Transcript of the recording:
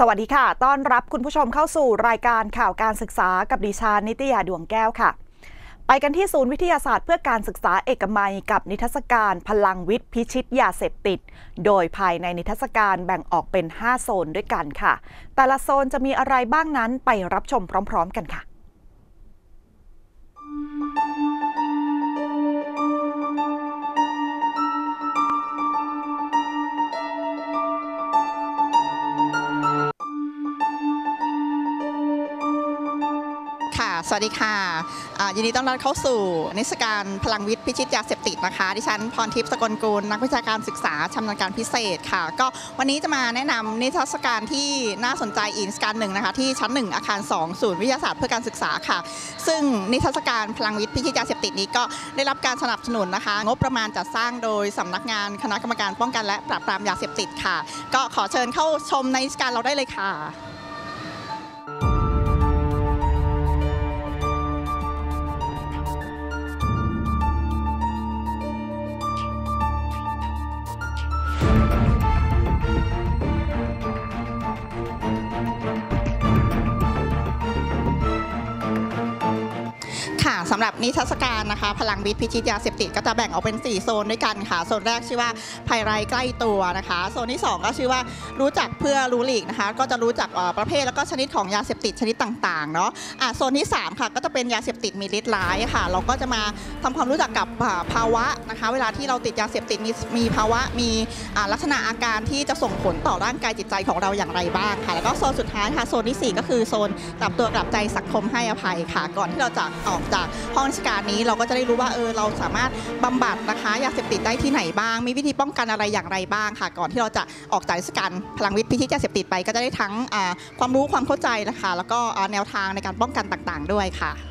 สวัสดีค่ะ ต้อนรับคุณผู้ชมเข้าสู่รายการข่าวการศึกษากับดิฉันนิตยาดวงแก้วค่ะ ไปกันที่ศูนย์วิทยาศาสตร์เพื่อการศึกษาเอกมัยกับนิทรรศการพลังวิทย์พิชิตยาเสพติด โดยภายในนิทรรศการแบ่งออกเป็น 5 โซนด้วยกันค่ะ แต่ละโซนจะมีอะไรบ้างนั้นไปรับชมพร้อม ๆ กันค่ะ สวัสดีค่ะยินดีต้อนรับเข้าสู่นิทรรศการพลังวิทย์พิชิตยาเสพติดนะคะ ดิฉันพรทิพย์สกลกูลนักวิชาการศึกษาชำนาญการพิเศษค่ะ ก็วันนี้จะมาแนะนำนิทรรศการที่น่าสนใจอีกนิทรรศการหนึ่งนะคะ ที่ชั้น 1 อาคาร 2 ศูนย์วิทยาศาสตร์เพื่อการศึกษาค่ะ ซึ่งนิทรรศการพลังวิทย์พิชิตยาเสพติดนี้ก็ได้รับการสนับสนุนนะคะ งบประมาณจัดสร้างโดยสำนักงานคณะกรรมการป้องกันและปราบปรามยาเสพติดค่ะ ก็ขอเชิญเข้าชมในนิทรรศการเราได้เลยค่ะำหรับนิทรรศการนะคะ พลังวิทย์พิชิตยาเสพติดก็จะแบ่งออกเป็น 4 โซนด้วยกันค่ะ โซนแรกชื่อว่าภัยไรใกล้ตัวนะคะ โซนที่ 2 ก็ชื่อว่ารู้จักเพื่อรู้หลีกนะคะ ก็จะรู้จักประเภทแล้วก็ชนิดของยาเสพติดชนิดต่างๆเนาะอะโซนที่ 3 ค่ะก็จะเป็นยาเสพติดมีฤทธิ์ร้ายค่ะ เราก็จะมาทำความรู้จักกับภาวะนะคะ เวลาที่เราติดยาเสพติดมีมีภาวะมีลักษณะอาการที่จะส่งผลต่อร่างกายจิตใจของเราอย่างไรบ้างค่ะ แล้วก็โซนสุดท้ายค่ะโซนที่สี่ก็คือโซนกลับตัวกลับใจสังคมให้อภัยค่ะ ก่อนที่เราจะออกจากห้องราชการนี้เราก็จะได้รู้ว่าเออเราสามารถบำบัดนะคะยาเสพติดได้ที่ไหนบ้าง มีวิธีป้องกันอะไรอย่างไรบ้างค่ะ ก่อนที่เราจะออกจากราชการพลังวิทย์พิชิตยาเสพติดไปก็จะได้ทั้งความรู้ความเข้าใจนะคะ แล้วก็แนวทางในการป้องกันต่างๆ ด้วยค่ะ